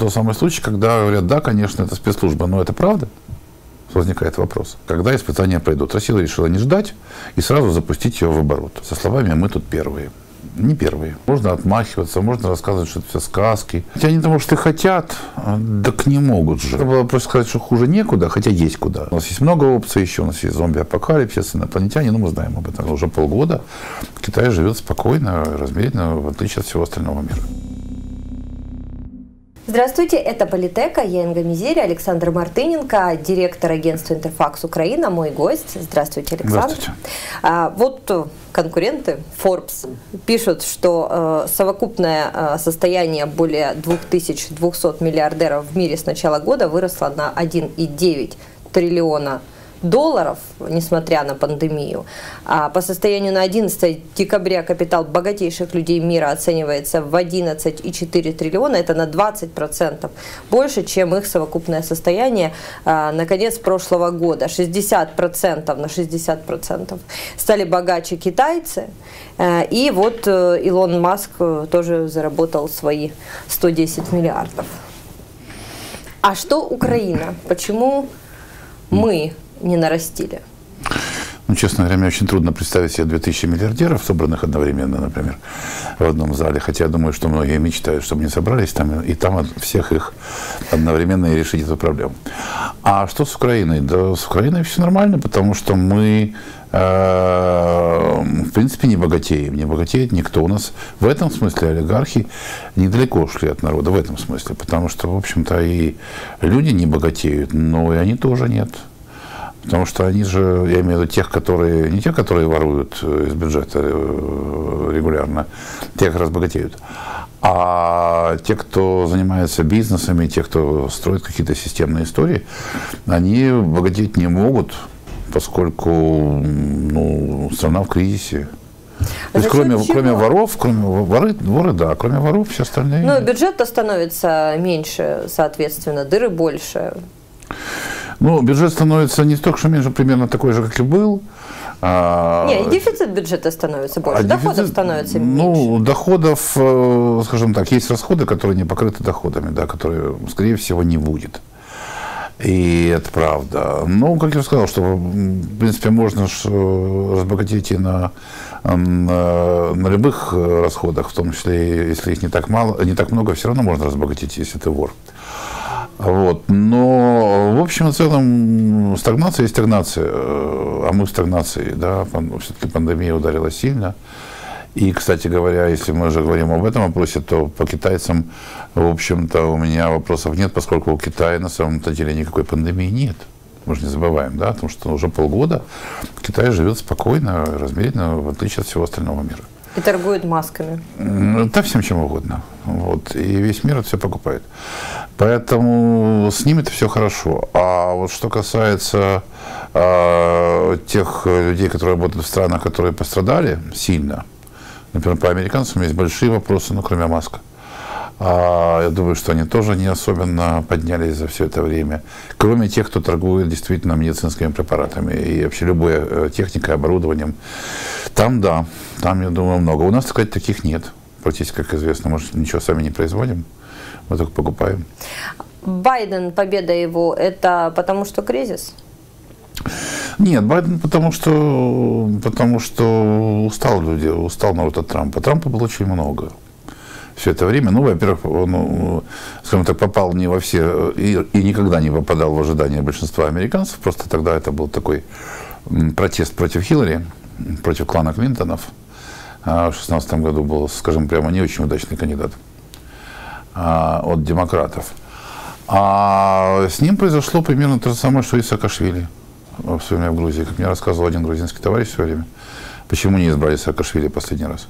Тот самый случай, когда говорят, да, конечно, это спецслужба, но это правда? Возникает вопрос. Когда испытания пройдут? Россия решила не ждать и сразу запустить ее в оборот. Со словами «мы тут первые» не первые. Можно отмахиваться, можно рассказывать, что это все сказки. Хотя они того, что хотят, так не могут же. Это было просто сказать, что хуже некуда, хотя есть куда. У нас есть много опций еще, у нас есть зомби-апокалипсис, инопланетяне, ну мы знаем об этом. Уже полгода Китай живет спокойно, размеренно, в отличие от всего остального мира. Здравствуйте, это Политека, я Инга Мизери, Александр Мартыненко, директор агентства Интерфакс Украина, мой гость. Здравствуйте, Александр. Здравствуйте. А, вот конкуренты Forbes пишут, что э, совокупное э, состояние более 2200 миллиардеров в мире с начала года выросло на 1,9 триллиона долларов, несмотря на пандемию. А по состоянию на 11 декабря капитал богатейших людей мира оценивается в 11,4 триллиона. Это на 20% больше, чем их совокупное состояние а, на конец прошлого года. 60% на 60% стали богаче китайцы. Э, и вот э, Илон Маск э, тоже заработал свои 110 миллиардов. А что Украина? Почему мы не нарастили? Ну, честно говоря, мне очень трудно представить себе 2000 миллиардеров, собранных одновременно, например, в одном зале. Хотя я думаю, что многие мечтают, чтобы они собрались там, и там всех их одновременно и решить эту проблему. А что с Украиной? Да с Украиной все нормально, потому что мы э, в принципе, не богатеем. Не богатеет никто. У нас в этом смысле олигархи недалеко ушли от народа, в этом смысле. Потому что, в общем-то, и люди не богатеют, но и они тоже нет. Потому что они же, я имею в виду тех, которые, не те, которые воруют э, из бюджета э, регулярно, те как раз богатеют, а те, кто занимается бизнесами, те, кто строит какие-то системные истории, они богатеть не могут, поскольку ну, страна в кризисе. То есть, кроме, кроме воров, кроме воры, воры, да, кроме воров, все остальные. Ну, бюджет-то становится меньше, соответственно, дыры больше. Ну, бюджет становится не столько, что меньше, примерно такой же, как и был. А, не, и дефицит бюджета становится больше, а доходов дефицит, становится ну, меньше. Ну, доходов, э, скажем так, есть расходы, которые не покрыты доходами, да, которые, скорее всего, не будет. И это правда. Ну, как я сказал, что, в принципе, можно э, разбогатеть и на, на, на любых э, расходах, в том числе, если их не так мало, не так много, все равно можно разбогатеть, если ты вор. Вот. Но, в общем и целом, стагнация есть стагнация. Э, а мы в стагнации, да, все-таки пандемия ударила сильно. И, кстати говоря, если мы уже говорим об этом вопросе, то по китайцам, в общем-то, у меня вопросов нет, поскольку у Китая на самом-то деле никакой пандемии нет. Мы же не забываем, да, потому что уже полгода Китай живет спокойно, размеренно, в отличие от всего остального мира. И торгуют масками. Да всем чем угодно. Вот. И весь мир это все покупает. Поэтому с ними это все хорошо. А вот что касается э, тех людей, которые работают в странах, которые пострадали сильно, например, по американцам есть большие вопросы, ну, кроме маска. А, я думаю, что они тоже не особенно поднялись за все это время. Кроме тех, кто торгует действительно медицинскими препаратами и вообще любой э, техникой, оборудованием. Там, да, там, я думаю, много. У нас, кстати, таких нет. Практически, как известно, мы же ничего сами не производим. Мы только покупаем. Байден, победа его, это потому что кризис? Нет, Байден потому что, потому что устал люди, устал народ от Трампа. Трампа было очень много все это время. Ну, во-первых, он, скажем так, попал не во все и, и никогда не попадал в ожидания большинства американцев. Просто тогда это был такой протест против Хиллари, против клана Клинтонов. А в 2016 году был, скажем прямо, не очень удачный кандидат а, от демократов. А с ним произошло примерно то же самое, что и Саакашвили в свое время в Грузии. Как мне рассказывал один грузинский товарищ в свое время. Почему не избрали Саакашвили последний раз,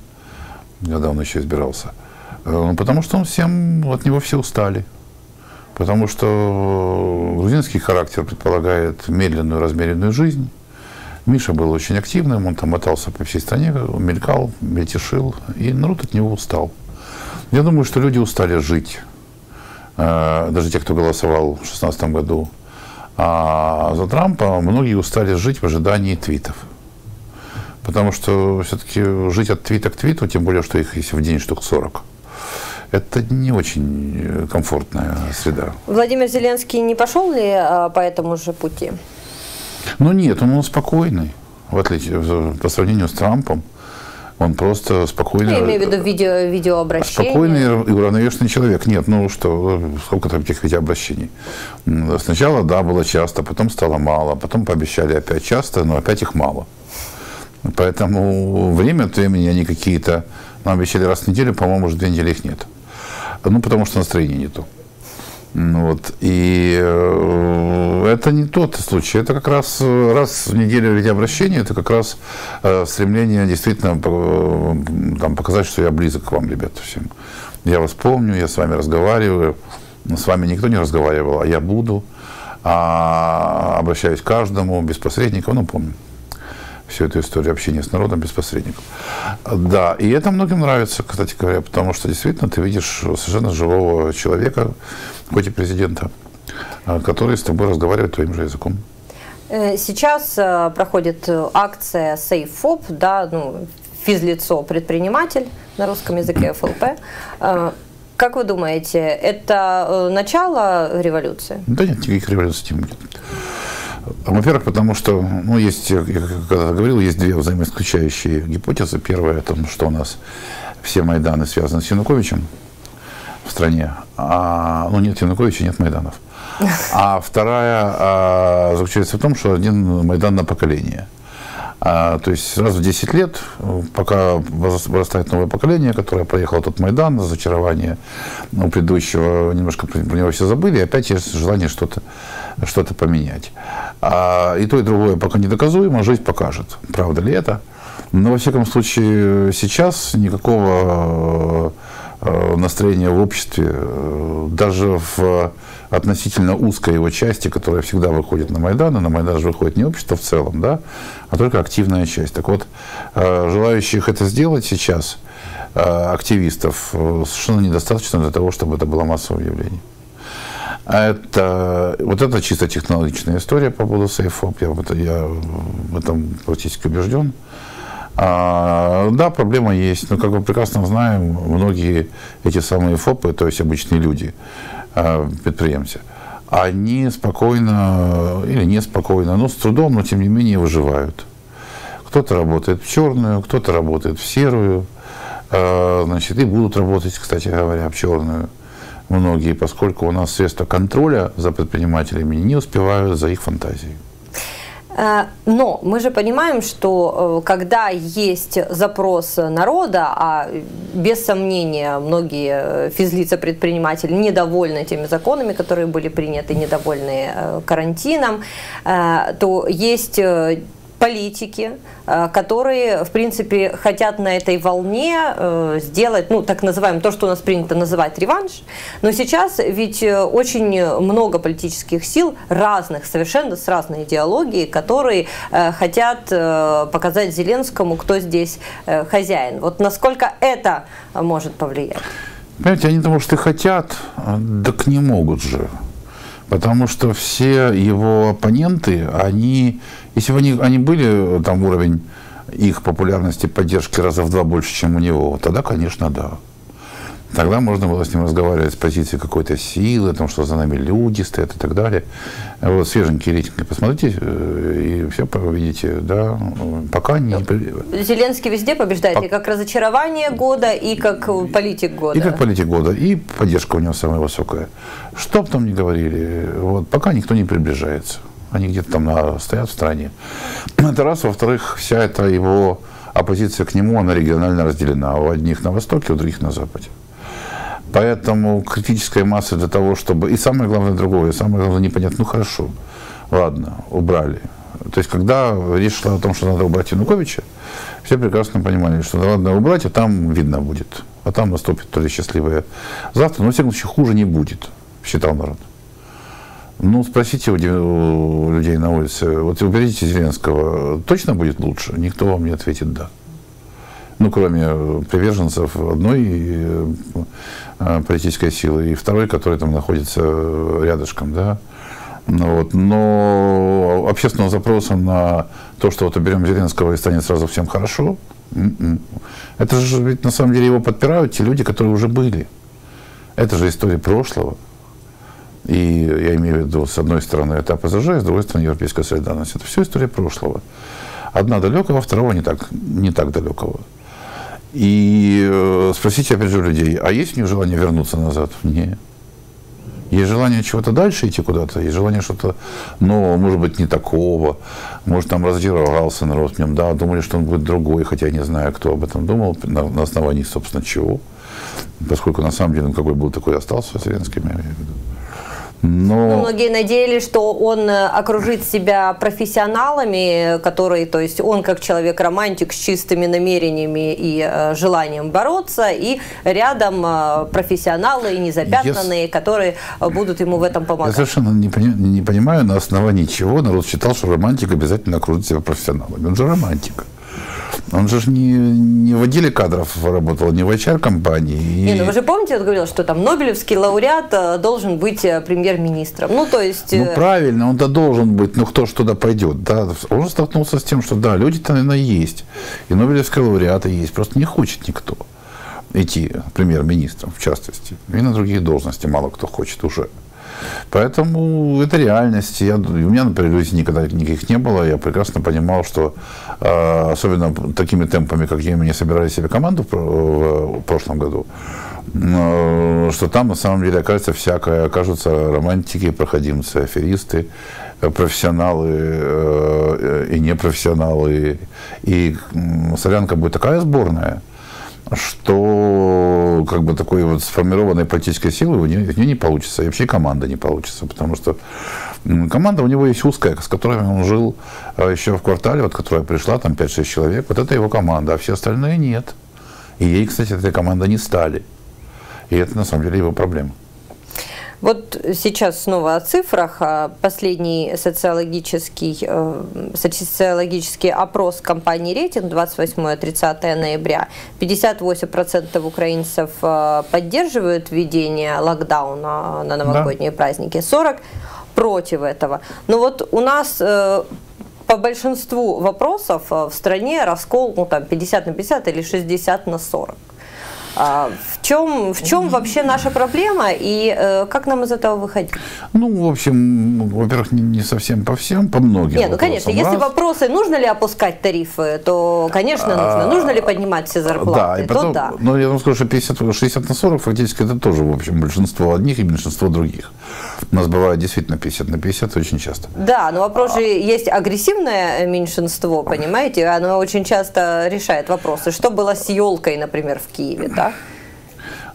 когда он еще избирался. Э, ну, потому что он всем, от него все устали. Потому что грузинский характер предполагает медленную, размеренную жизнь. Миша был очень активным, он там мотался по всей стране, мелькал, мельтешил, и народ от него устал. Я думаю, что люди устали жить. Э, даже те, кто голосовал в 2016 году а за Трампа, многие устали жить в ожидании твитов. Потому что все-таки жить от твита к твиту, тем более, что их если в день штук 40, это не очень комфортная среда. Владимир Зеленский не пошел ли по этому же пути? Ну нет, он спокойный, в отличие по сравнению с Трампом. Он просто спокойно... Я имею в виду видео, видеообращение. Спокойный и уравновешенный человек. Нет, ну что, сколько там этих видеообращений? Сначала, да, было часто, потом стало мало, потом пообещали опять часто, но опять их мало. Поэтому время от времени они какие-то, нам обещали раз в неделю, по-моему, уже две недели их нет. Ну, потому что настроение не то. Вот. И э, это не тот случай. Это как раз э, раз в неделю видеообращение, это как раз э, стремление действительно там, показать, что я близок к вам, ребята, всем. Я вас помню, я с вами разговариваю. С вами никто не разговаривал, а я буду. А, обращаюсь к каждому, без посредников, ну, помню всю эту историю общения с народом без посредников. Да, и это многим нравится, кстати говоря, потому что действительно ты видишь совершенно живого человека, хоть и президента, а, который с тобой разговаривает твоим же языком. Э, сейчас э, проходит акция SafeFop, да, ну, физлицо предприниматель на русском языке ФЛП. Э, как вы думаете, это начало революции? Да нет, никаких революций не будет. Во-первых, потому что, ну, есть, я говорил, есть две взаимоисключающие гипотезы. Первая, это, что у нас все Майданы связаны с Януковичем в стране. А, ну, нет Януковича, нет Майданов. А вторая а, заключается в том, что один Майдан на поколение – а, то есть раз в 10 лет, пока вырастает новое поколение, которое проехало тот Майдан, разочарование у предыдущего, немножко про него все забыли, и опять есть желание что-то что поменять. А, и то, и другое пока недоказуемо, жизнь покажет, правда ли это. Но, во всяком случае, сейчас никакого э, настроения в обществе, э, даже в относительно узкой его части, которая всегда выходит на Майдан, и на Майдан же выходит не общество в целом, да, а только активная часть. Так вот, э, желающих это сделать сейчас, активистов, совершенно недостаточно для того, чтобы это было массовое явление. Это, вот это чисто технологичная история по поводу сейфоп. Я, я в этом практически убежден. А, да, проблема есть, но, как мы прекрасно знаем, многие эти самые ФОПы, то есть обычные люди, предприемцы, они спокойно или неспокойно, но с трудом, но тем не менее выживают. Кто-то работает в черную, кто-то работает в серую, а, значит, и будут работать, кстати говоря, в черную многие, поскольку у нас средства контроля за предпринимателями не успевают за их фантазией. Э, но мы же понимаем, что э, когда есть запрос народа, а без сомнения многие физлица-предприниматели недовольны теми законами, которые были приняты, недовольны э, карантином, то есть политики, э, которые, в принципе, хотят на этой волне э, сделать, ну, так называем, то, что у нас принято называть реванш. Но сейчас ведь э, очень много политических сил разных, совершенно с разной идеологией, которые хотят показать Зеленскому, кто здесь хозяин. Вот насколько это может повлиять? Понимаете, они того, что хотят, так не могут же. Потому что все его оппоненты, они если бы они, они были, там уровень их популярности, поддержки раза в два больше, чем у него, тогда, конечно, да. Тогда можно было с ним разговаривать с позиции какой-то силы, о том, что за нами люди стоят и так далее. Вот свеженький рейтинг, посмотрите, э, и все увидите, да, пока не... Зеленский везде побеждает, По... и как разочарование года, и как политик года. И как политик года, и поддержка у него самая высокая. Что бы там ни говорили, вот, пока никто не приближается. Они где-то там стоят в стране. Это раз. Во-вторых, вся эта его оппозиция к нему, она регионально разделена. У одних на востоке, у других на западе. Поэтому критическая масса для того, чтобы... И самое главное другое, самое главное непонятно. Ну хорошо, ладно, убрали. То есть, когда речь шла о том, что надо убрать Януковича, все прекрасно понимали, что надо убрать, а там видно будет. А там наступит то ли счастливое завтра, но, в всяком случае, хуже не будет, считал народ. Ну, спросите у, людей на улице, вот уберите Зеленского, точно будет лучше? Никто вам не ответит «да». Ну, кроме приверженцев одной э, политической силы и второй, которая там находится рядышком, да. Ну, вот. Но общественного запроса на то, что вот уберем Зеленского и станет сразу всем хорошо, м-м. это же ведь на самом деле его подпирают те люди, которые уже были. Это же история прошлого. И я имею в виду, с одной стороны, этап ПСЖ, с другой стороны, европейская солидарность. Это все история прошлого. Одна далекого, второго не так, не так далекого. И э, спросите, опять же, людей, а есть у них желание вернуться назад? Нет. Есть желание чего-то дальше идти куда-то, есть желание что-то нового, может быть, не такого. Может, там разочаровался народ в нем, да, думали, что он будет другой, хотя я не знаю, кто об этом думал, на, на основании, собственно, чего. Поскольку, на самом деле, он какой был, такой остался, Зеленский, я имею в виду. Но... Ну, многие надеялись, что он э, окружит себя профессионалами, которые, то есть он как человек-романтик с чистыми намерениями и э, желанием бороться, и рядом э, профессионалы незапятнанные, yes. которые будут ему в этом помогать. Я совершенно не, пони- не понимаю, на основании чего народ считал, что романтик обязательно окружит себя профессионалами. Он же романтик. Он же не, не в отделе кадров работал, не в HR-компании. Не, ну вы же помните, он говорил, что там Нобелевский лауреат э, должен быть э, премьер-министром. Ну, то есть... Ну, э, правильно, он-то должен быть, но кто ж туда пойдет? Да? Он столкнулся с тем, что да, люди-то, наверное, есть. И Нобелевские лауреаты есть, просто не хочет никто идти премьер-министром, в частности. И на другие должности мало кто хочет уже. Поэтому это реальность. Я, у меня, например, иллюзий никогда никаких не было. Я прекрасно понимал, что э, особенно такими темпами, какими они собирали себе команду в, в, в прошлом году, э, что там на самом деле окажется всякое, окажутся романтики, проходимцы, аферисты, профессионалы э, и непрофессионалы. И Солянка будет такая сборная, что как бы такой вот сформированной политической силы у нее, не получится, и вообще команда не получится, потому что команда у него есть узкая, с которой он жил а, еще в квартале, вот которая пришла, там 5-6 человек, вот это его команда, а все остальные нет. И ей, кстати, этой команда не стали. И это на самом деле его проблема. Вот сейчас снова о цифрах. Последний социологический, э, социологический опрос компании «Рейтинг» 28-30 ноября. 58% украинцев э, поддерживают введение локдауна на новогодние да. праздники, 40% против этого. Но вот у нас э, по большинству вопросов в стране раскол ну, там, 50 на 50 или 60 на 40. А в чем, в чем вообще наша проблема и э, как нам из этого выходить? Ну, в общем, во-первых, не, не совсем по всем, по многим. Нет, ну конечно, если вопросы, нужно ли опускать тарифы, то, конечно, нужно. А, нужно ли поднимать все зарплаты, да, и потом, то да. Но я вам скажу, что 50, 60 на 40 фактически это тоже, в общем, большинство одних и меньшинство других. У нас бывает действительно 50 на 50 очень часто. Да, но вопрос же есть агрессивное меньшинство, понимаете? Оно очень часто решает вопросы. Что было с елкой, например, в Киеве, да?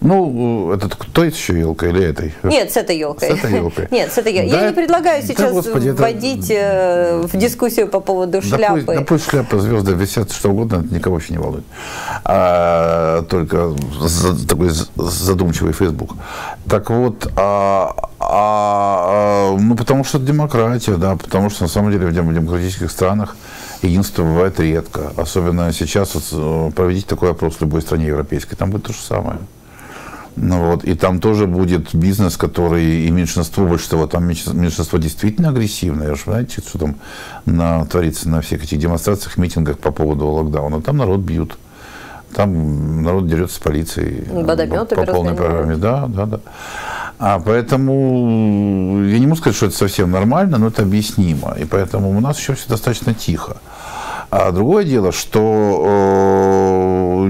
Ну, этот кто еще елка или этой? Нет, с этой елкой. С этой елкой. Нет, с этой елкой. Да, я не предлагаю сейчас да, господи, вводить это... в дискуссию по поводу шляпы. Да пусть, да пусть шляпа, звезды висят, что угодно, это никого вообще не волнует. А, только за, такой задумчивый Facebook. Так вот, а, а, а, ну, потому что это демократия, да, потому что на самом деле в демократических странах единство бывает редко. Особенно сейчас вот, э, проведите такой опрос в любой стране европейской, там будет то же самое. Ну, вот, и там тоже будет бизнес, который и меньшинство, больше там меньшинство действительно агрессивное. Вы знаете, что там на, творится на всех этих демонстрациях, митингах по поводу локдауна. Там народ бьют. Там народ дерется с полицией. Водометы по полной программе. Да, да, да. А поэтому я не могу сказать, что это совсем нормально, но это объяснимо. И поэтому у нас еще все достаточно тихо. А другое дело, что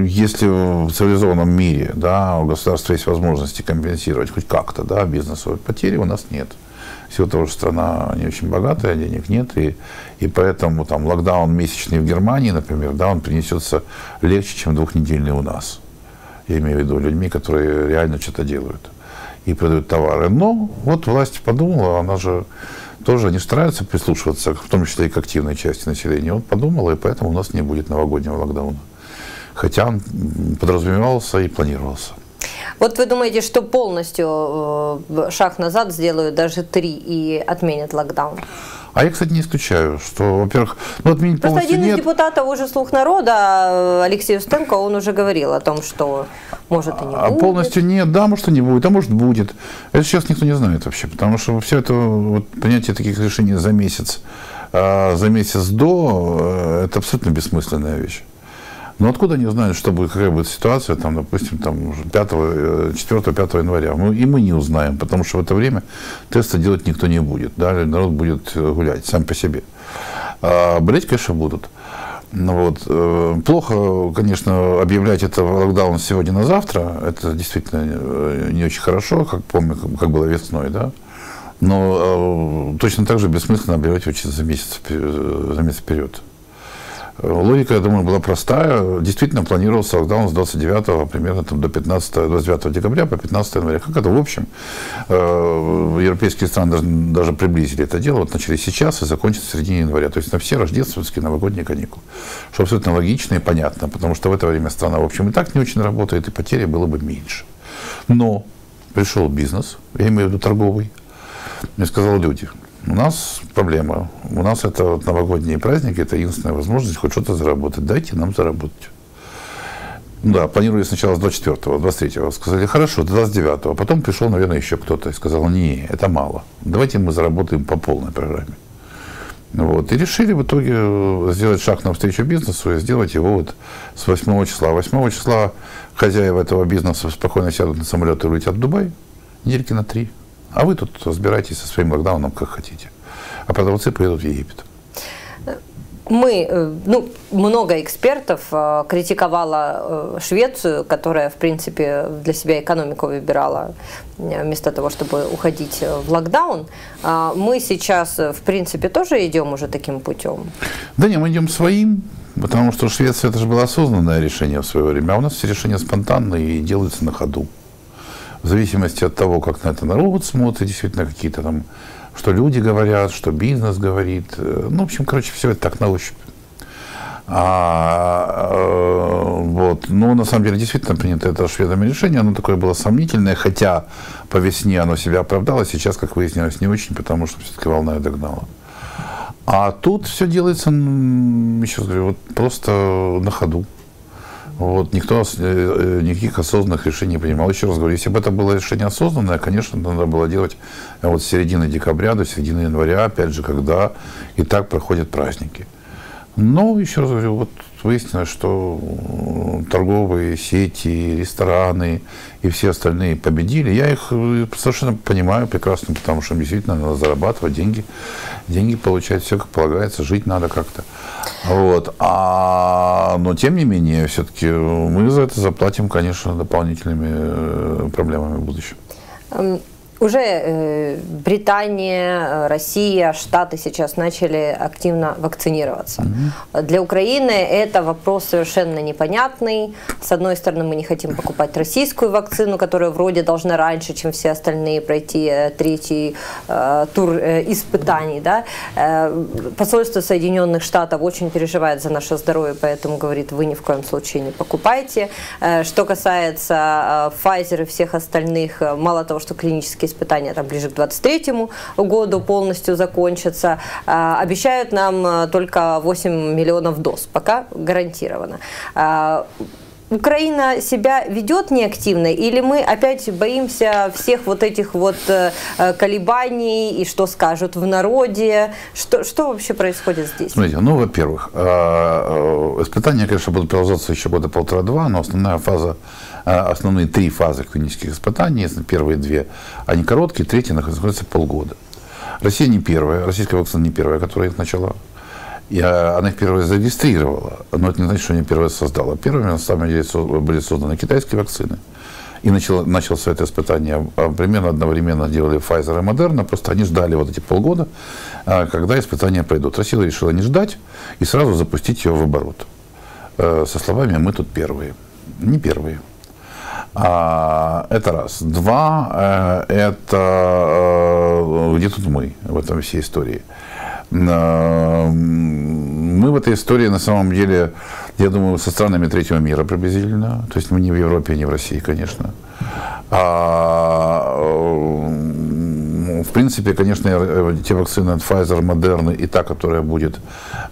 э, если в цивилизованном мире да, у государства есть возможности компенсировать хоть как-то да, бизнесовые потери, у нас нет. Всего того, что страна не очень богатая, денег нет, и, и поэтому там локдаун месячный в Германии, например, да, он принесется легче, чем двухнедельный у нас. Я имею в виду людьми, которые реально что-то делают и продают товары. Но вот власть подумала, она же тоже они стараются прислушиваться, в том числе и к активной части населения. Он подумал, и поэтому у нас не будет новогоднего локдауна. Хотя он подразумевался и планировался. Вот вы думаете, что полностью э, шаг назад сделают даже три и отменят локдаун? А я, кстати, не исключаю, что, во-первых, ну, отменить Просто один из нет. депутатов уже «Слух народа», Алексей Устенко, он уже говорил о том, что может и не а будет. А полностью нет, да, может и не будет, а может будет. Это сейчас никто не знает вообще, потому что все это вот, понятие таких решений за месяц, а за месяц до, э, это абсолютно бессмысленная вещь. Но откуда они знают, что будет, какая будет ситуация, там, допустим, там, 4-5 января? Мы, и мы не узнаем, потому что в это время тесты делать никто не будет. Да? Народ будет гулять сам по себе. А болеть, конечно, будут. Ну вот. Э, плохо, конечно, объявлять это локдаун сегодня на завтра. Это действительно э, не очень хорошо, как помню, как было весной, да. Но э, точно так же бессмысленно объявлять очень за месяц, за месяц вперед. Логика, я думаю, была простая. Действительно планировался локдаун с 29 примерно там, до 15, 29 декабря по 15 января. Как это в общем? Э, европейские страны даже, даже приблизили это дело. Вот начали сейчас и закончится в середине января. То есть на все рождественские новогодние каникулы. Что абсолютно логично и понятно, потому что в это время страна, в общем, и так не очень работает, и потери было бы меньше. Но пришел бизнес, я имею в виду торговый, мне сказал люди, у нас проблема. У нас это вот новогодние праздники, это единственная возможность хоть что-то заработать. Дайте нам заработать. Да, планировали сначала с 24-го, 23-го. Сказали, хорошо, до 29-го. Потом пришел, наверное, еще кто-то и сказал, не, это мало. Давайте мы заработаем по полной программе. Вот. И решили в итоге сделать шаг навстречу бизнесу и сделать его вот с 8 числа. 8 числа хозяева этого бизнеса спокойно сядут на самолет и улетят в Дубай. Недельки на три. А вы тут разбирайтесь со своим локдауном как хотите. А продавцы поедут в Египет. Мы, э, ну, много экспертов э, критиковало э, Швецию, которая, в принципе, для себя экономику выбирала вместо того, чтобы уходить в локдаун. А мы сейчас, в принципе, тоже идем уже таким путем? Да не, мы идем своим, потому что Швеция это же было осознанное решение в свое время, а у нас все решения спонтанные и делаются на ходу в зависимости от того, как на это народ смотрит, действительно какие-то там, что люди говорят, что бизнес говорит. Э, ну, в общем, короче, все это так на ощупь. А, э, вот. Но на самом деле действительно принято это шведами решение. Оно такое было сомнительное, хотя по весне оно себя оправдало. Сейчас, как выяснилось, не очень, потому что все-таки волна догнала. А тут все делается, еще раз говорю, вот просто на ходу. Вот, никто э, э, никаких осознанных решений не принимал. Еще раз говорю, если бы это было решение осознанное, конечно, надо было делать э, вот с середины декабря до середины января, опять же, когда и так проходят праздники. Но, еще раз говорю, вот выяснилось, что торговые сети, рестораны и все остальные победили. Я их совершенно понимаю прекрасно, потому что действительно надо зарабатывать деньги, деньги получать, все как полагается, жить надо как-то. Вот. А, но тем не менее, все-таки мы за это заплатим, конечно, дополнительными э, проблемами в будущем. Уже э, Британия, э, Россия, Штаты сейчас начали активно вакцинироваться. Угу. Для Украины это вопрос совершенно непонятный. С одной стороны, мы не хотим покупать российскую вакцину, которая вроде должна раньше, чем все остальные, пройти э, третий э, тур э, испытаний. Да? Э, посольство Соединенных Штатов очень переживает за наше здоровье, поэтому говорит, вы ни в коем случае не покупайте. Э, что касается э, Pfizer и всех остальных, э, мало того, что клинические клинические испытания там ближе к 2023 году полностью закончатся. А, обещают нам э, только 8 миллионов доз, пока гарантированно. Украина себя ведет неактивно, или мы опять боимся всех вот этих вот э, э, колебаний и что скажут в народе? Что, что вообще происходит здесь? Смотрите, ну, во-первых, испытания, конечно, будут продолжаться еще года полтора-два, но основная фаза основные три фазы клинических испытаний. Первые две, они короткие, третья находится полгода. Россия не первая, российская вакцина не первая, которая их начала. И а, она их первая зарегистрировала, но это не значит, что они первая создала. Первыми, на самом деле, были созданы китайские вакцины. И начало, начался это испытание. А, примерно одновременно делали Pfizer и Moderna. Просто они ждали вот эти полгода, когда испытания пройдут. Россия решила не ждать и сразу запустить ее в оборот. Э, со словами «мы тут первые». Не первые. А, это раз. Два, э, это э, где тут мы в этом всей истории? Э, мы в этой истории на самом деле, я думаю, со странами третьего мира приблизительно. То есть мы не в Европе, не в России, конечно. А, в принципе, конечно, те вакцины от Pfizer, Moderna и та, которая будет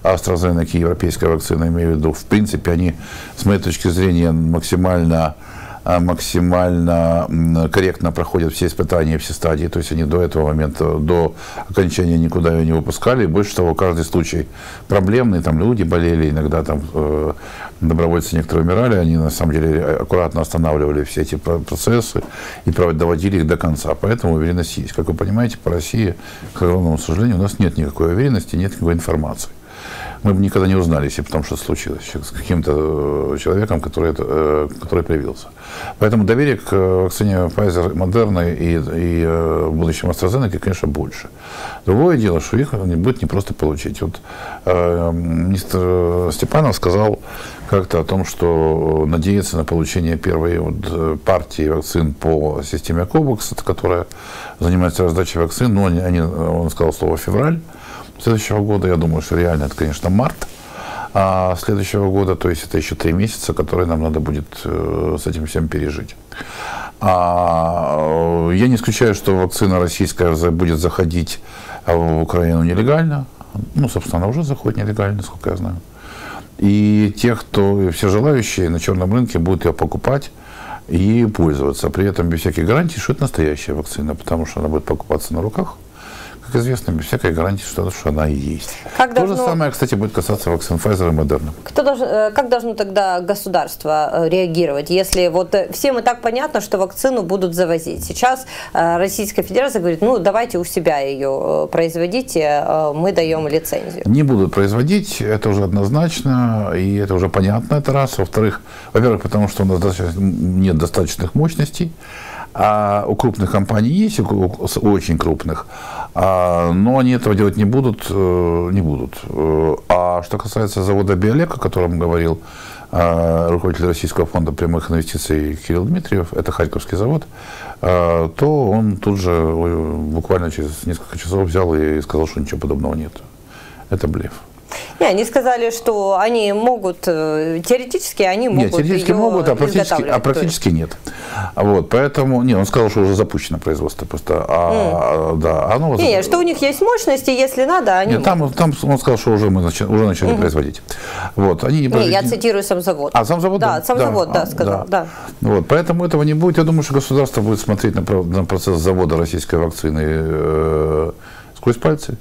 AstraZeneca, европейская вакцина, имею в виду, в принципе, они, с моей точки зрения, максимально максимально корректно проходят все испытания, все стадии. То есть они до этого момента, до окончания никуда ее не выпускали. Больше того, каждый случай проблемный, там люди болели, иногда там э, добровольцы некоторые умирали, они на самом деле аккуратно останавливали все эти процессы и доводили их до конца. Поэтому уверенность есть. Как вы понимаете, по России, к огромному сожалению, у нас нет никакой уверенности, нет никакой информации мы бы никогда не узнали, если бы там что-то случилось с каким-то э, человеком, который, это, э, который привился. Поэтому доверие к вакцине Pfizer, Moderna и, и э, в будущем AstraZeneca, конечно, больше. Другое дело, что их будет не просто получить. Вот э, министр Степанов сказал как-то о том, что надеется на получение первой вот партии вакцин по системе COVAX, которая занимается раздачей вакцин, но они, они, он сказал слово «февраль», следующего года, я думаю, что реально это, конечно, март а следующего года, то есть это еще три месяца, которые нам надо будет э, с этим всем пережить. А, я не исключаю, что вакцина российская будет заходить в Украину нелегально. Ну, собственно, она уже заходит нелегально, насколько я знаю. И те, кто, все желающие на черном рынке будут ее покупать и пользоваться. При этом без всяких гарантий, что это настоящая вакцина, потому что она будет покупаться на руках как известно, без всякой гарантии, что, что она и есть. Как То должно... же самое, кстати, будет касаться вакцин Pfizer и Moderna. Кто должен, э, как должно тогда государство э, реагировать, если вот э, всем и так понятно, что вакцину будут завозить? Сейчас Российская Федерация говорит, ну давайте у себя ее производите, мы даем лицензию. Не будут производить, это уже однозначно, и это уже понятно, это раз. Во-вторых, во-первых, потому что у нас нет достаточных мощностей, а у крупных компаний есть, у очень крупных, а, но они этого делать не будут, э, не будут. Э, а что касается завода «Биолек», о котором говорил э, руководитель Российского фонда прямых инвестиций Кирилл Дмитриев, это Харьковский завод, то он тут же буквально через несколько часов взял и сказал, что ничего подобного нет. Это блеф. Не, они сказали, что они могут, э, теоретически они могут Нет, теоретически могут, а практически, а практически нет. Вот, поэтому, не, он сказал, что уже запущено производство просто. А, mm. да, оно... Не, что у них есть мощности, если надо, они... Нет, там, там он сказал, что уже мы начали, уже начали mm. производить. Вот, они не, я цитирую сам завод. А, сам завод? Да, сам да, завод, да, а, сказал, да. да. Вот, поэтому этого не будет. Я думаю, что государство будет смотреть на, на процесс завода российской вакцины э, сквозь пальцы.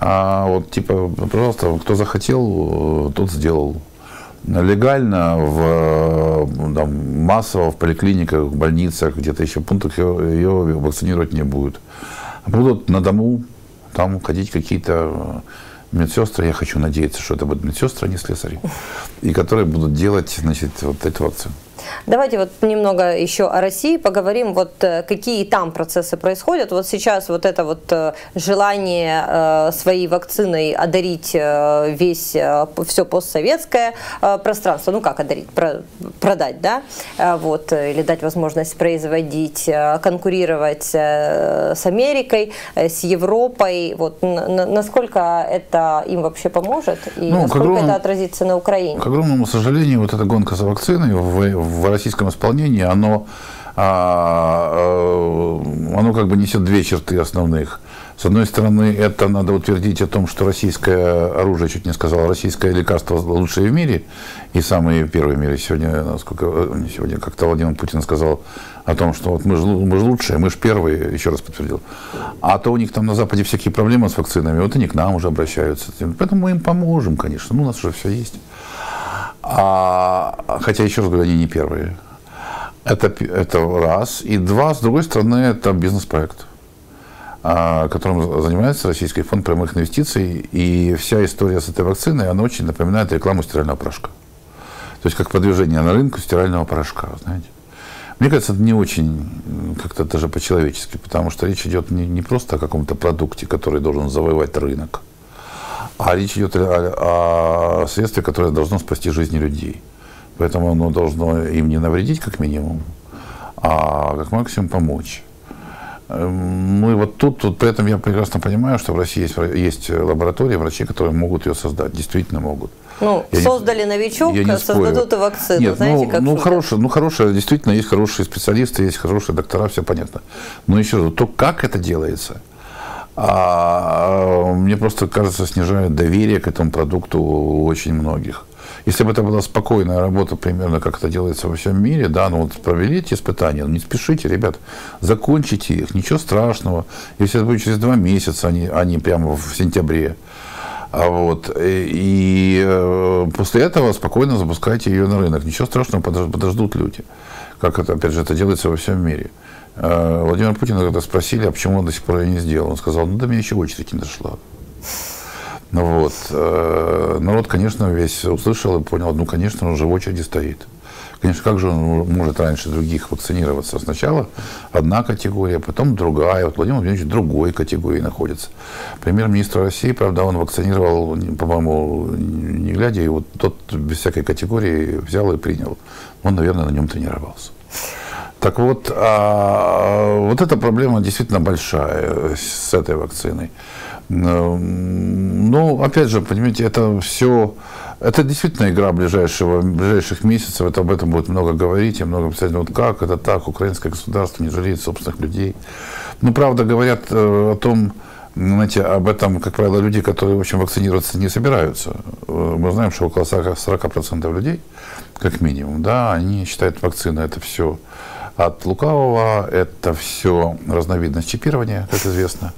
А вот типа, пожалуйста, кто захотел, тот сделал. Легально, в, там, массово в поликлиниках, в больницах, где-то еще пунктах ее, ее вакцинировать не будут. Будут на дому там ходить какие-то медсестры, я хочу надеяться, что это будут медсестры, а не слесари, и которые будут делать, значит, вот эту вакцину. Давайте вот немного еще о России поговорим, вот э, какие там процессы происходят. Вот сейчас вот это вот э, желание э, своей вакциной одарить весь, все постсоветское пространство, ну как одарить, продать, да, вот, или дать возможность производить, конкурировать с Америкой, с Европой, вот, насколько это им вообще поможет? И ну, насколько огромному, это отразится на Украине? К огромному сожалению, вот эта гонка за вакциной в, в российском исполнении, оно, а, э, оно как бы несет две черты основных. С одной стороны, это надо утвердить о том, что российское оружие, чуть не сказал, российское лекарство лучшее в мире, и самые первые в мире. Сегодня, насколько, э, сегодня, как-то Владимир Путин сказал о том, что вот мы же мы лучшие, мы же первые, еще раз подтвердил. А то у них там на Западе всякие проблемы с вакцинами, вот они к нам уже обращаются. Поэтому мы им поможем, конечно, ну у нас уже все есть. А, хотя, еще раз говорю, они не первые. Это, это раз. И два, с другой стороны, это бизнес-проект, а, которым занимается Российский фонд прямых инвестиций. И вся история с этой вакциной, она очень напоминает рекламу стирального порошка. То есть как продвижение на рынку стирального порошка, знаете. Мне кажется, это не очень как-то даже по-человечески, потому что речь идет не, не просто о каком-то продукте, который должен завоевать рынок, а речь идет о, о средстве, которое должно спасти жизни людей. Поэтому оно должно им не навредить, как минимум, а как максимум помочь. Эм, ну и вот тут, тут при этом я прекрасно понимаю, что в России есть, есть лаборатории, врачи, которые могут ее создать, действительно могут. Ну, я создали не, новичок, создадут и вакцину, Нет, знаете, ну, как ну, хорошее, ну, хорошее, действительно, есть хорошие специалисты, есть хорошие доктора, все понятно. Но еще раз, то, как это делается – а мне просто кажется, снижает доверие к этому продукту у очень многих. Если бы это была спокойная работа, примерно как это делается во всем мире, да, ну вот провели эти испытания, ну не спешите, ребят, закончите их, ничего страшного. Если это будет через два месяца, а не, а не прямо в сентябре, А вот, и, и э, после этого спокойно запускайте ее на рынок. Ничего страшного, подождут люди. Как это, опять же, это делается во всем мире. Э, Владимир Путин, когда спросили, а почему он до сих пор ее не сделал, он сказал, ну, до меня еще очередь не дошла. Ну вот, э, народ, конечно, весь услышал и понял, ну, конечно, он уже в очереди стоит. Конечно, как же он может раньше других вакцинироваться? Сначала одна категория, потом другая. Вот Владимир Владимирович в другой категории находится. Премьер-министр России, правда, он вакцинировал, по-моему, не глядя, и вот тот без всякой категории взял и принял. Он, наверное, на нем тренировался. Так вот, а, вот эта проблема действительно большая с этой вакциной. Ну, опять же, понимаете, это все, это действительно игра ближайшего, ближайших месяцев, это об этом будет много говорить, и много писать, вот как это так, украинское государство не жалеет собственных людей. Ну, правда, говорят э, о том, знаете, об этом, как правило, люди, которые, в общем, вакцинироваться не собираются. Э, мы знаем, что около 40%, 40 людей, как минимум, да, они считают вакцина это все от лукавого, это все разновидность чипирования, как известно.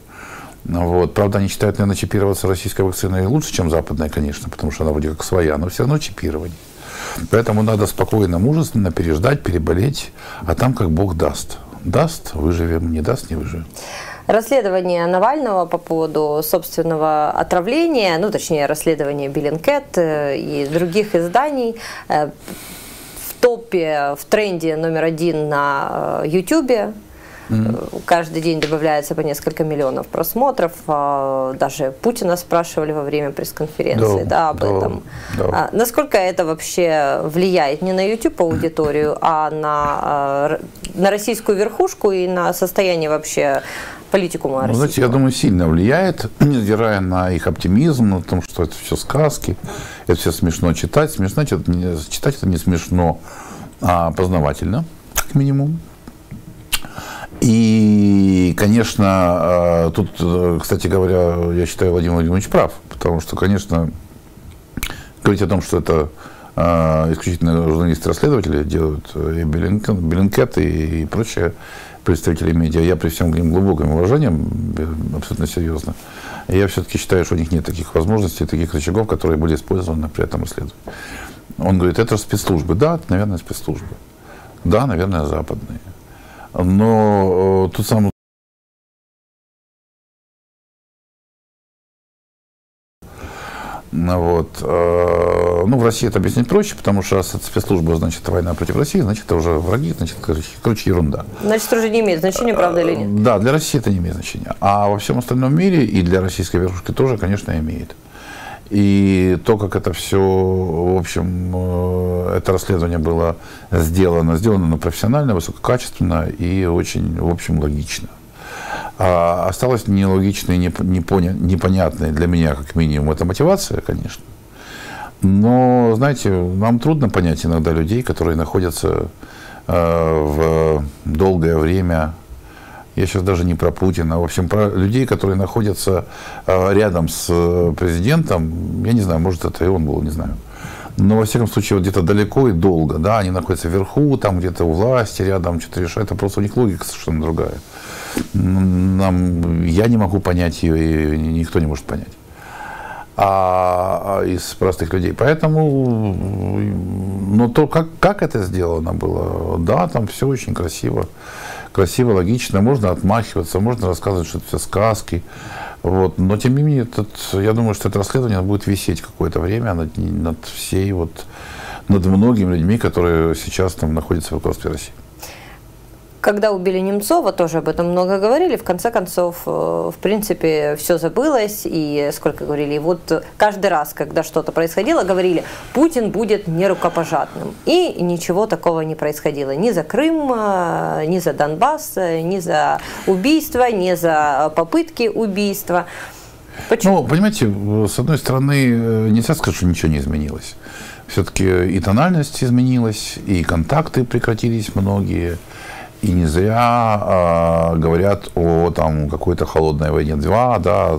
Вот. Правда, они считают, наверное, чипироваться российской вакциной лучше, чем западная, конечно, потому что она вроде как своя, но все равно чипирование. Поэтому надо спокойно, мужественно переждать, переболеть, а там как Бог даст. Даст – выживем, не даст – не выживем. Расследование Навального по поводу собственного отравления, ну, точнее, расследование Bellingcat э, и других изданий э, топе, в тренде номер один на YouTube э, Mm-hmm. Каждый день добавляется по несколько миллионов просмотров. А, даже Путина спрашивали во время пресс-конференции да, да, об да, этом. Да. А, насколько это вообще влияет не на YouTube аудиторию, а на, а, на российскую верхушку и на состояние вообще политикума ну, Знаете, я думаю, сильно влияет, невзирая на их оптимизм, на том, что это все сказки, это все смешно читать. Смешно, читать, читать это не смешно, а познавательно, как минимум. И, конечно, э, тут, э, кстати говоря, я считаю, Владимир Владимирович прав, потому что, конечно, говорить о том, что это э, исключительно журналисты-расследователи делают, и Беллинкет, и, прочие представители медиа, я при всем глубоком уважении, абсолютно серьезно, я все-таки считаю, что у них нет таких возможностей, таких рычагов, которые были использованы при этом исследовании. Он говорит, это спецслужбы. Да, наверное, спецслужбы. Да, наверное, западные. Но э, тут сам Вот. Э, ну, в России это объяснить проще, потому что раз это спецслужба, значит, война против России, значит, это уже враги, значит, короче, короче ерунда. Значит, уже не имеет значения, правда или нет? Да, для России это не имеет значения. А во всем остальном мире и для российской верхушки тоже, конечно, имеет. И то, как это все, в общем, э, это расследование было сделано, сделано на профессионально, высококачественно и очень, в общем, логично. А осталось нелогичное и непонятное для меня, как минимум, это мотивация, конечно. Но, знаете, нам трудно понять иногда людей, которые находятся э, в долгое время я сейчас даже не про Путина, а, в общем, про людей, которые находятся а, рядом с э, президентом, я не знаю, может, это и он был, не знаю. Но, во всяком случае, вот где-то далеко и долго, да, они находятся вверху, там где-то у власти рядом, что-то решают, это просто у них логика совершенно другая. Нам, я не могу понять ее, и никто не может понять. А, а из простых людей. Поэтому, но то, как, как это сделано было, да, там все очень красиво красиво, логично, можно отмахиваться, можно рассказывать, что это все сказки. Вот. Но тем не менее, этот, я думаю, что это расследование будет висеть какое-то время над, над всей вот, над многими людьми, которые сейчас там находятся в руководстве России когда убили Немцова, тоже об этом много говорили. В конце концов, э, в принципе, все забылось. И сколько говорили, и вот каждый раз, когда что-то происходило, говорили, Путин будет нерукопожатным. И ничего такого не происходило. Ни за Крым, э, ни за Донбасс, э, ни за убийство, ни за попытки убийства. Почему? Ну, понимаете, с одной стороны, нельзя сказать, что ничего не изменилось. Все-таки и тональность изменилась, и контакты прекратились многие. И не зря э, говорят о там, какой-то холодной войне 2, да,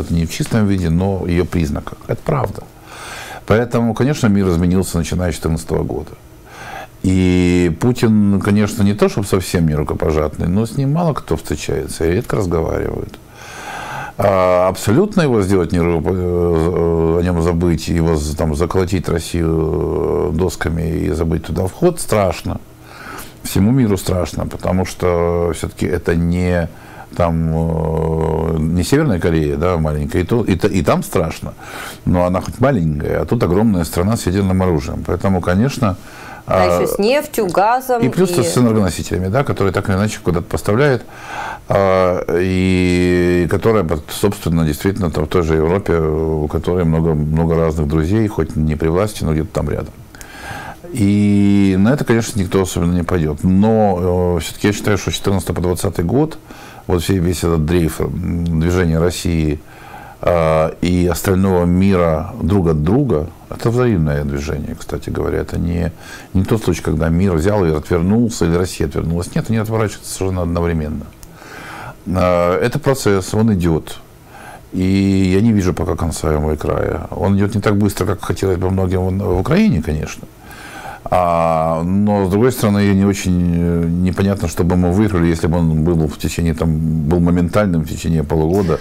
это не в чистом виде, но ее признаках. Это правда. Поэтому, конечно, мир изменился начиная с 2014 года. И Путин, конечно, не то, чтобы совсем не рукопожатный, но с ним мало кто встречается и редко разговаривают. А абсолютно его сделать, не, э, о нем забыть, его там заколотить Россию досками и забыть туда вход страшно. Всему миру страшно, потому что все-таки это не там не Северная Корея, да, маленькая, и, то, и, и там страшно, но она хоть маленькая, а тут огромная страна с ядерным оружием. Поэтому, конечно, а, еще с нефтью, газом. И плюс и... с энергоносителями, да, которые так или иначе куда-то поставляют, а, и которая, собственно, действительно в той же Европе, у которой много, много разных друзей, хоть не при власти, но где-то там рядом. И на это, конечно, никто особенно не пойдет. Но э, все-таки я считаю, что 14 по 20 год, вот весь этот дрейф движения России – а, и остального мира друг от друга, это взаимное движение, кстати говоря. Это не, не тот случай, когда мир взял и отвернулся, или Россия отвернулась. Нет, они отворачиваются совершенно одновременно. А, это процесс, он идет. И я не вижу пока конца его и края. Он идет не так быстро, как хотелось бы многим в Украине, конечно. А, но, с другой стороны, не очень э, непонятно, что бы мы выиграли, если бы он был в течение, там, был моментальным в течение полугода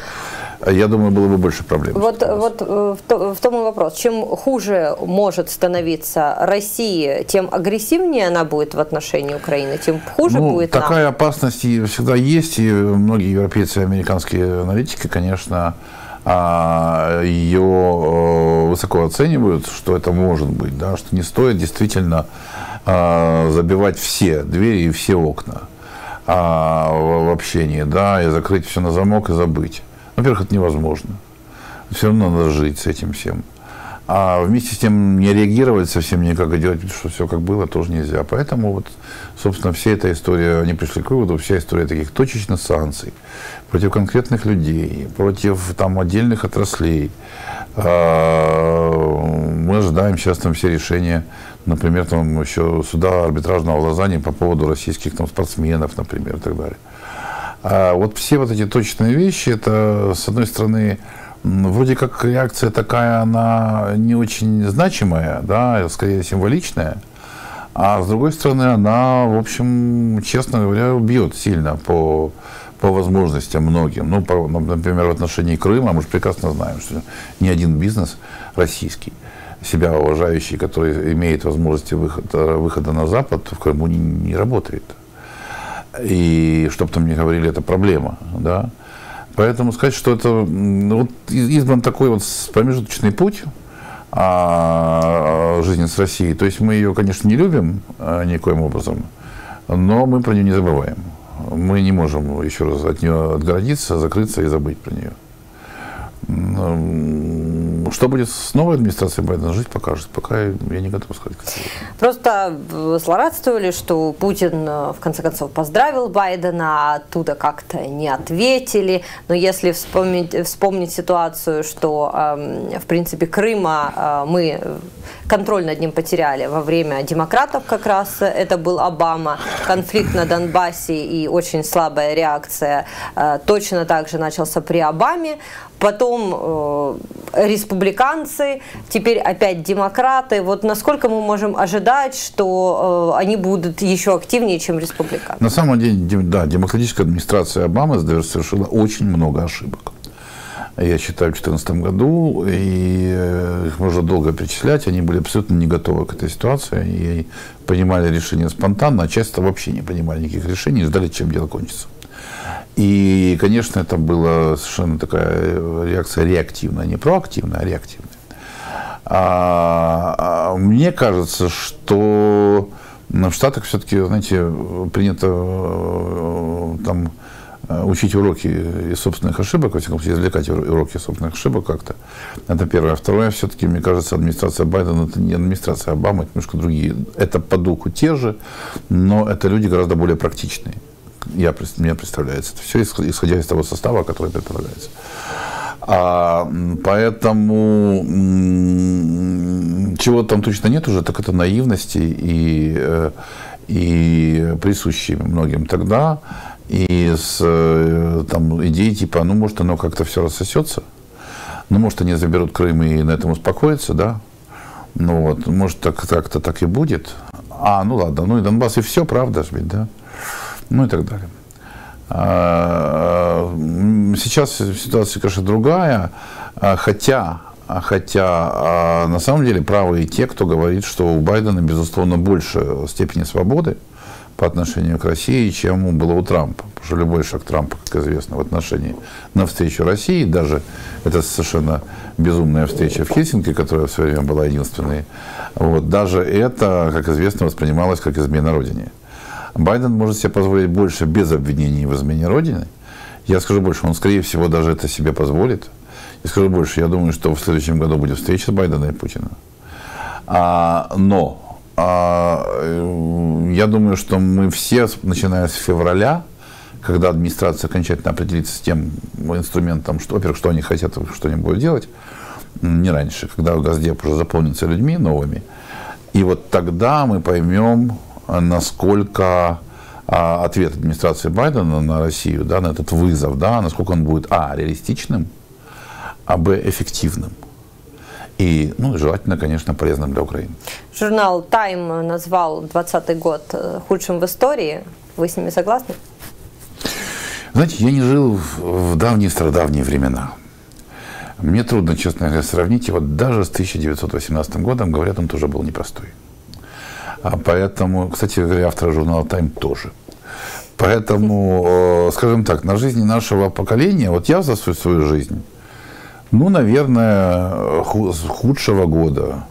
я думаю, было бы больше проблем. Вот, вот э, в, том и вопрос. Чем хуже может становиться Россия, тем агрессивнее она будет в отношении Украины, тем хуже ну, будет Такая нам. опасность всегда есть, и многие европейцы и американские аналитики, конечно, ее э, высоко оценивают, что это может быть, да, что не стоит действительно а, забивать все двери и все окна а, в общении, да, и закрыть все на замок и забыть. Во-первых, это невозможно. Все равно надо жить с этим всем. А вместе с тем не реагировать совсем никак и делать, что все как было, тоже нельзя. Поэтому вот, собственно, вся эта история, они пришли к выводу, вся история таких точечных санкций против конкретных людей, против там отдельных отраслей. А, мы ожидаем сейчас там все решения, например, там еще суда арбитражного в по поводу российских там спортсменов, например, и так далее. А вот все вот эти точные вещи, это, с одной стороны, вроде как реакция такая, она не очень значимая, да, скорее символичная, а с другой стороны, она, в общем, честно говоря, бьет сильно по, по возможностям многим. Ну, по, например, в отношении Крыма мы же прекрасно знаем, что ни один бизнес российский, себя уважающий, который имеет возможности выхода, выхода на Запад, в Крыму не, не работает. И чтобы там не говорили, это проблема, да. Поэтому сказать, что это вот избран такой вот промежуточный путь а, жизни с Россией. То есть мы ее, конечно, не любим а, никоим образом, но мы про нее не забываем. Мы не можем еще раз от нее отгородиться, закрыться и забыть про нее. Что будет с новой администрацией Байдена, жить покажет. Пока я не готов сказать. Просто злорадствовали, что Путин э, в конце концов поздравил Байдена, а оттуда как-то не ответили. Но если вспомнить, вспомнить ситуацию, что эм, в принципе Крыма э, мы контроль над ним потеряли во время демократов как раз, это был Обама, конфликт на Донбассе и очень слабая реакция э, точно так же начался при Обаме потом э, республиканцы, теперь опять демократы. Вот насколько мы можем ожидать, что э, они будут еще активнее, чем республиканцы? На самом деле, да, демократическая администрация Обамы совершила очень много ошибок. Я считаю, в 2014 году, и э, их можно долго перечислять, они были абсолютно не готовы к этой ситуации, и принимали решения спонтанно, а часто вообще не принимали никаких решений, ждали, чем дело кончится. И, конечно, это была совершенно такая реакция реактивная, не проактивная, а реактивная. А, а мне кажется, что в Штатах все-таки, знаете, принято э, там э, учить уроки из собственных ошибок, во всяком случае, извлекать уроки из собственных ошибок как-то. Это первое. А второе, все-таки, мне кажется, администрация Байдена, это не администрация Обамы, это немножко другие. Это по духу те же, но это люди гораздо более практичные я, мне представляется. Это все исходя из того состава, который предполагается. А, поэтому чего там точно нет уже, так это наивности и, э, и присущие многим тогда, и с э, там, идеей типа, ну, может, оно как-то все рассосется, ну, может, они заберут Крым и на этом успокоятся, да, ну, вот, может, так, так-то так и будет. А, ну, ладно, ну, и Донбасс, и все, правда же ведь, да ну и так далее. А, сейчас ситуация, конечно, другая, а, хотя, хотя на самом деле правы и те, кто говорит, что у Байдена, безусловно, больше степени свободы по отношению к России, чем было у Трампа. Потому что любой шаг Трампа, как известно, в отношении навстречу России, даже это совершенно безумная встреча в Хельсинки, которая в свое время была единственной, вот, даже это, как известно, воспринималось как измена Родине. Байден может себе позволить больше без обвинений в измене Родины. Я скажу больше, он, скорее всего, даже это себе позволит. И скажу больше, я думаю, что в следующем году будет встреча Байдена и Путина. А, но а, э, я думаю, что мы все, начиная с февраля, когда администрация окончательно определится с тем инструментом, что, во-первых, что они хотят, что они будут делать, не раньше, когда Газдеп уже заполнится людьми новыми. И вот тогда мы поймем, насколько а, ответ администрации Байдена на Россию, да, на этот вызов, да, насколько он будет, а, реалистичным, а, б, эффективным. И, ну, желательно, конечно, полезным для Украины. Журнал Time назвал 2020 год э, худшим в истории. Вы с ними согласны? Знаете, я не жил в давние страдавние времена. Мне трудно, честно говоря, сравнить его даже с 1918 годом. Говорят, он тоже был непростой. А поэтому, кстати говоря, автор журнала «Тайм» тоже. Поэтому, э, скажем так, на жизни нашего поколения, вот я за свою, свою жизнь, ну, наверное, худшего года,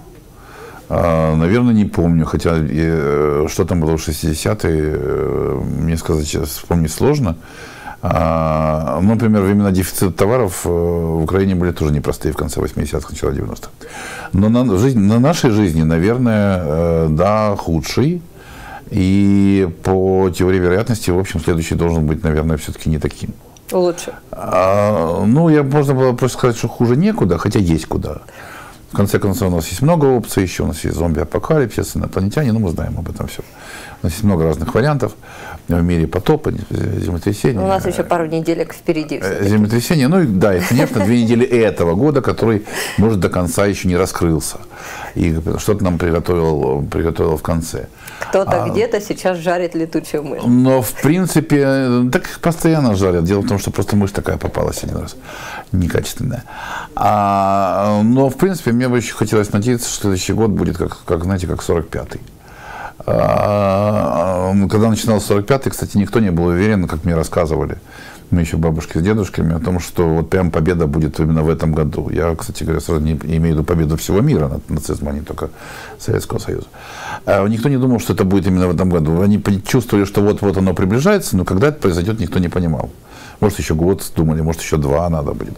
а, наверное, не помню, хотя э, что там было в 60-е, э, мне сказать сейчас вспомнить сложно. А, ну, например, времена дефицита товаров в Украине были тоже непростые в конце 80-х, начало 90-х. Но на, жизнь, на нашей жизни, наверное, э, да, худший. И по теории вероятности, в общем, следующий должен быть, наверное, все-таки не таким. Лучше. А, ну, я можно было просто сказать, что хуже некуда, хотя есть куда. В конце концов, у нас есть много опций, еще у нас есть зомби-апокалипсис, инопланетяне, ну, мы знаем об этом все. У нас есть много разных вариантов в мире потопа, землетрясения. У нас еще пару неделек впереди. Землетрясения, ну да, и, конечно, две недели этого года, который, может, до конца еще не раскрылся. И что-то нам приготовил, приготовил в конце. Кто-то а, где-то сейчас жарит летучую мышь. Но, в принципе, так их постоянно жарят. Дело в том, что просто мышь такая попалась один раз, некачественная. А, но, в принципе, мне бы еще хотелось надеяться, что следующий год будет, как, как знаете, как 45-й. А, когда начинался 45-й, кстати, никто не был уверен, как мне рассказывали, мы еще бабушки с дедушками, о том, что вот прям победа будет именно в этом году. Я, кстати говоря, сразу не имею в виду победу всего мира над нацизмом, а не только Советского Союза. А никто не думал, что это будет именно в этом году. Они чувствовали, что вот-вот оно приближается, но когда это произойдет, никто не понимал. Может, еще год думали, может, еще два надо будет.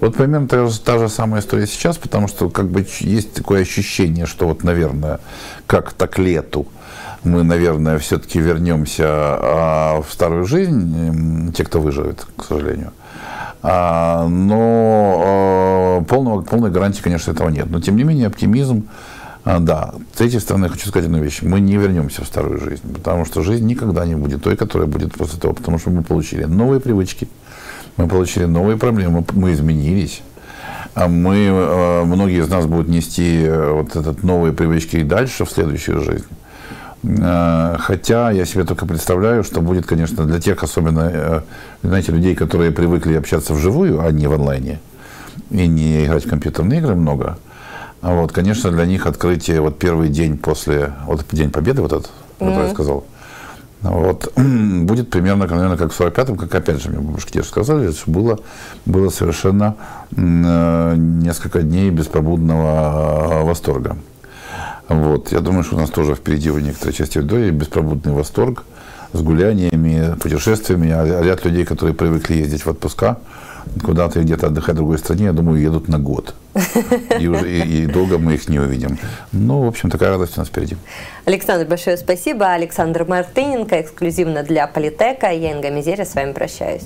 Вот примерно та же, та же самая история сейчас, потому что как бы есть такое ощущение, что вот, наверное, как-то к лету мы, наверное, все-таки вернемся а, в старую жизнь, те, кто выживет, к сожалению. А, но а, полного, полной гарантии, конечно, этого нет. Но, тем не менее, оптимизм, да. С третьей стороны, хочу сказать одну вещь. Мы не вернемся в старую жизнь, потому что жизнь никогда не будет той, которая будет после того, потому что мы получили новые привычки, мы получили новые проблемы, мы изменились. Мы, многие из нас будут нести э, вот этот новые привычки и дальше в следующую жизнь. Э, хотя я себе только представляю, что будет, конечно, для тех, особенно, э, знаете, людей, которые привыкли общаться вживую, а не в онлайне, и не играть в компьютерные игры много, вот, конечно, для них открытие, вот первый день после, вот День Победы, вот этот, mm-hmm. который я сказал, вот, будет примерно, наверное, как в 45-м, как опять же мне бабушки те сказали, что было, было совершенно э, несколько дней беспробудного восторга. Вот. Я думаю, что у нас тоже впереди в некоторой части аудитории беспробудный восторг с гуляниями, путешествиями. А ряд людей, которые привыкли ездить в отпуска, куда-то где-то отдыхать в другой стране, я думаю, едут на год. И, уже, и, и долго мы их не увидим. Ну, в общем, такая радость у нас впереди. Александр, большое спасибо. Александр Мартыненко, эксклюзивно для Политека. Я, Инга Мизеря, с вами прощаюсь.